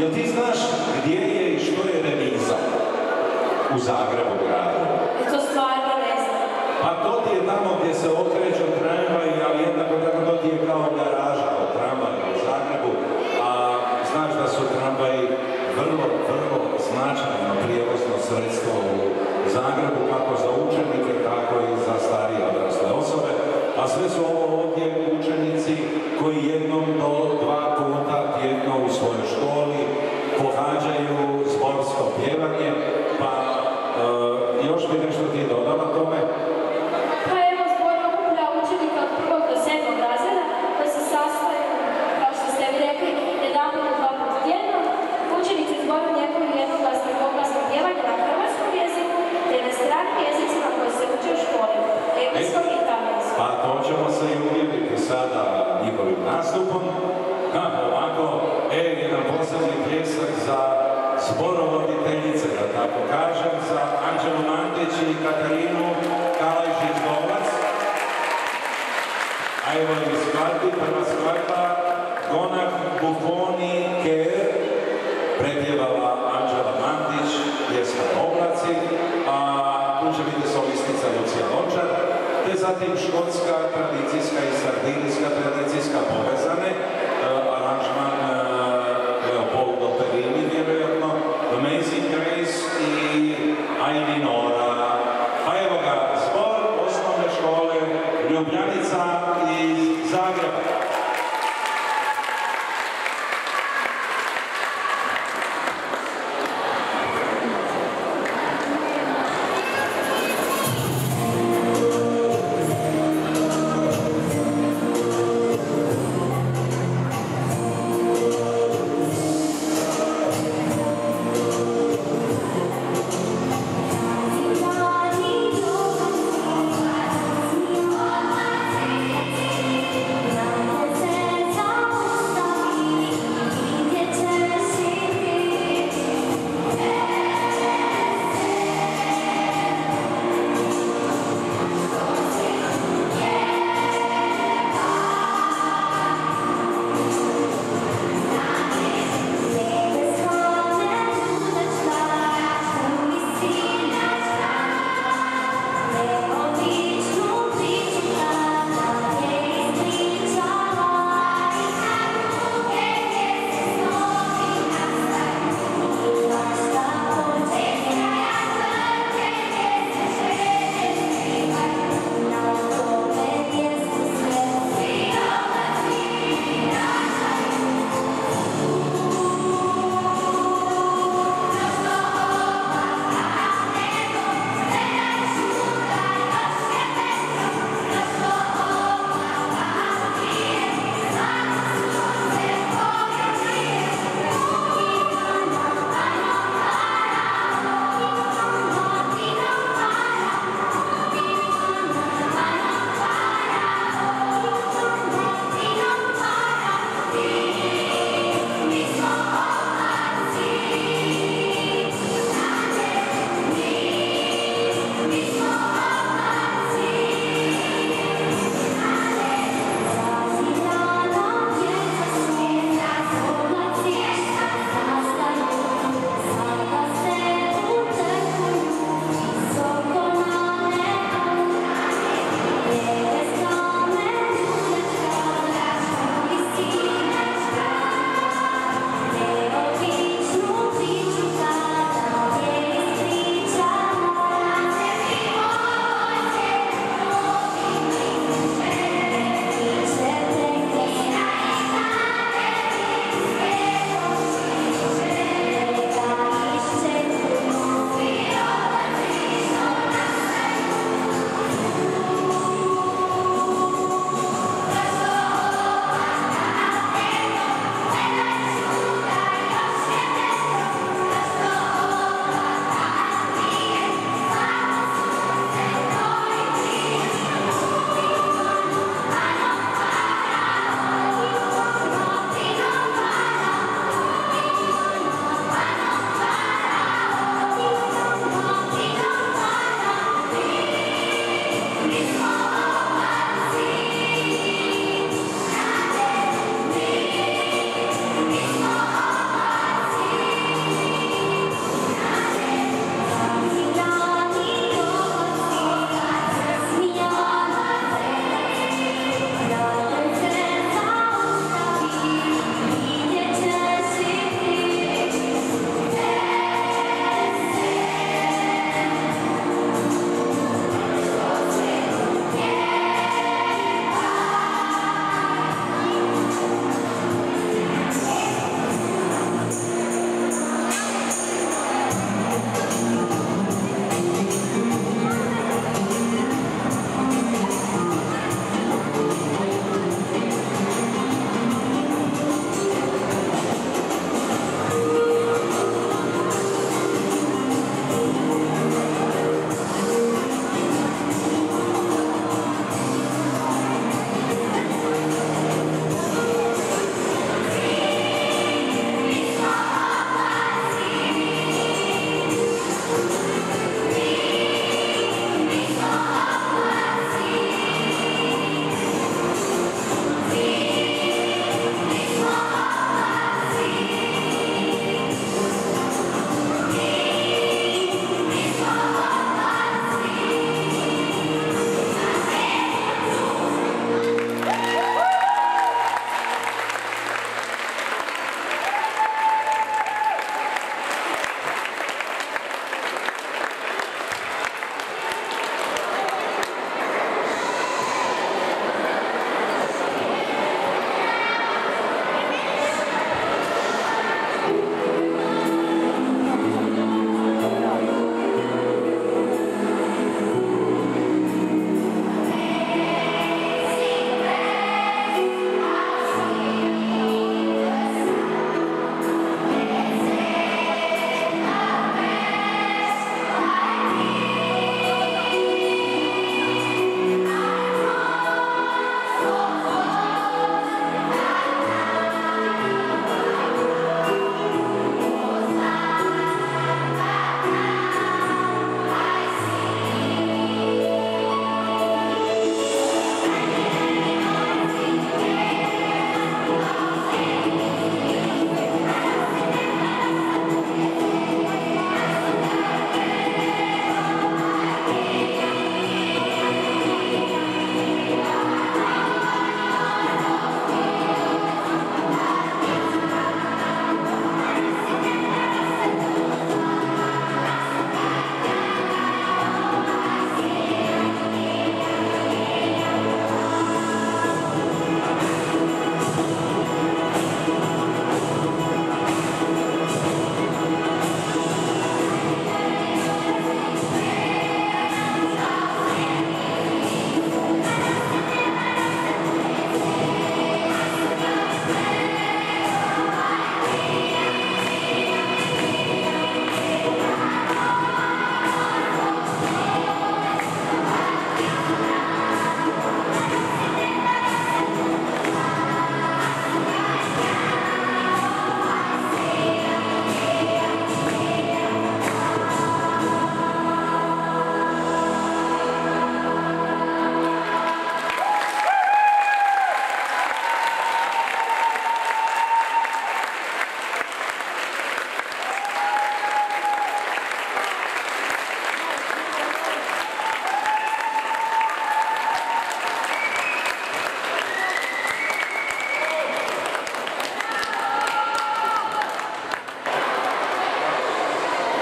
Jel ti znaš gdje je i što je remiza u Zagrebu gradu? E, to stvarno ne znam. Pa to ti je tamo gdje se okreću tramvaj, ali jednako tako to ti je kao garaža od tramvaja u Zagrebu. A znaš da su tramvaji vrlo, vrlo značajno prijevozno sredstvo u Zagrebu, kako za učenike, tako i za starije odrasle osobe. A sve su zatim Škotska tradicijska i Sardinijska tradicijska povezana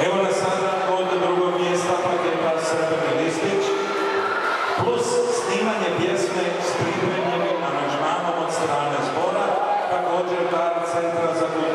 Evo nas sada od drugog mjesta paketa Srebrni listić, plus snimanje pjesme s pripremljenim aranžmanom od strane zbora, također dar Centra za kulturu